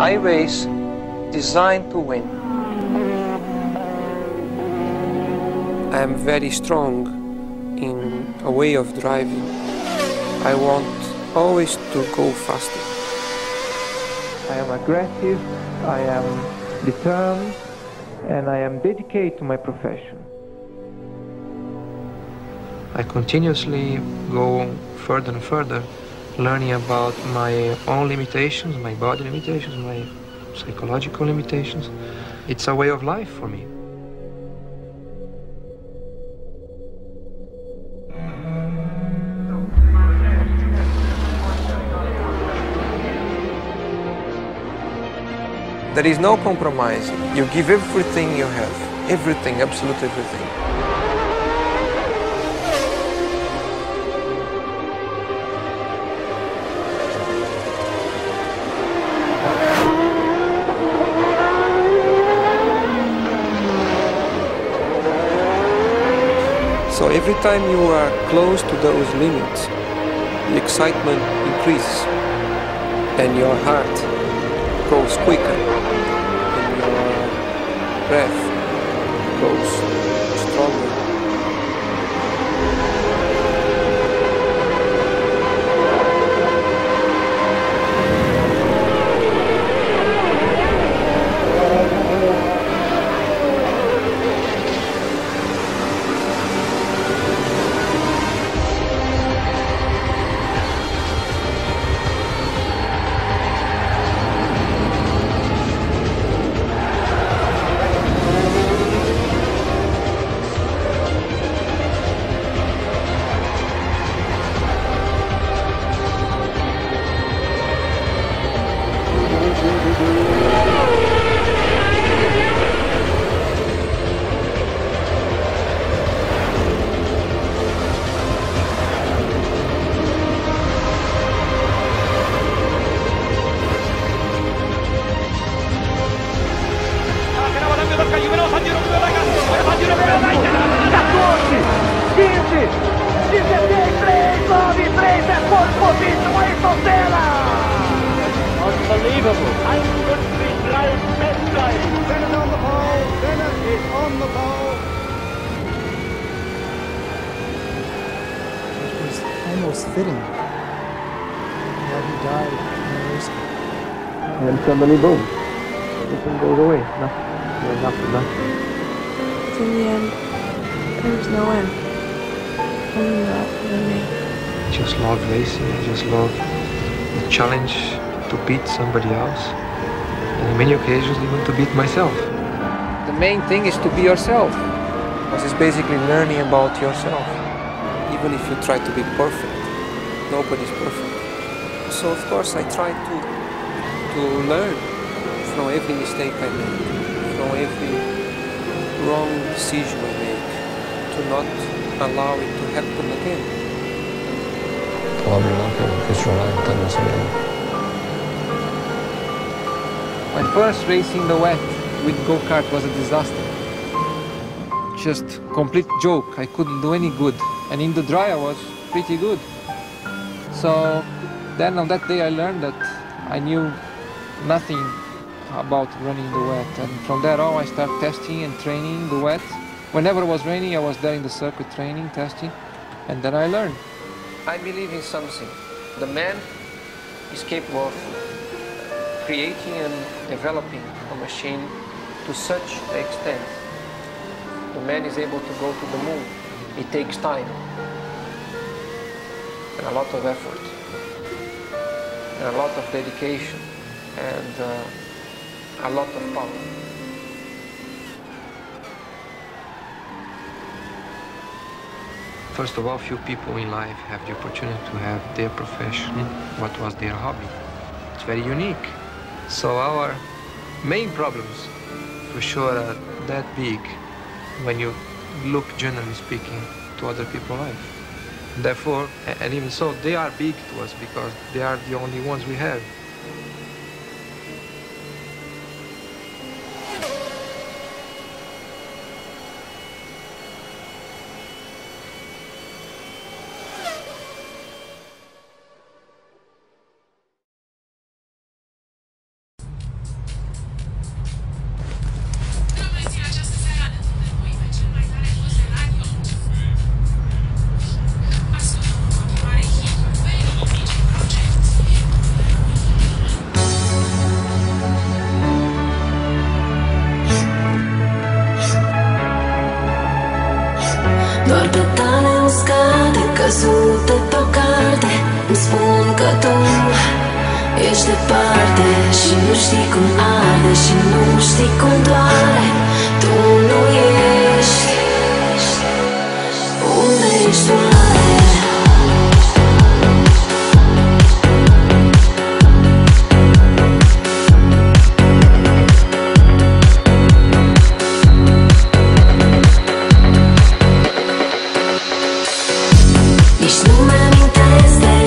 I race designed to win. I am very strong in a way of driving. I want always to go faster. I am aggressive, I am determined, and I am dedicated to my profession. I continuously go further and further, learning about my own limitations, my body limitations, my psychological limitations. It's a way of life for me. There is no compromise. You give everything you have. Everything, absolute everything. So every time you are close to those limits, the excitement increases and your heart goes quicker and your breath goes Unbelievable. Country drive best drive. Bennett on the pole. Bennett is on the pole. It was almost fitting that he died in a race car. And suddenly, boom, everything goes away. Nothing. There's after nothing. In the end, there was no end. Only love remained. I just love racing. I just love the challenge to beat somebody else. And in many occasions, even to beat myself. The main thing is to be yourself. Because it's basically learning about yourself. Even if you try to be perfect, nobody's perfect. So of course I try to to learn from every mistake I make, from every wrong decision I make, to not allow it to happen again. My first race in the wet with go-kart was a disaster. Just complete joke. I couldn't do any good. And in the dry I was pretty good. So then on that day I learned that I knew nothing about running the wet. And from there on I started testing and training the wet. Whenever it was raining I was there in the circuit training, testing. And then I learned. I believe in something. The man is capable of creating and developing a machine to such an extent. The man is able to go to the moon. It takes time and a lot of effort and a lot of dedication and uh, a lot of power. First of all, few people in life have the opportunity to have their profession, what was their hobby. It's very unique. So our main problems, for sure, are that big when you look, generally speaking, to other people's life. Therefore, and even so, they are big to us because they are the only ones we have. Doar tale uscate, scade Căzute pe carte. Îmi spun că tu Ești departe Și nu știi cum arde Și nu știi cum doare. Tu nu ești. Unde ești tu? Stay.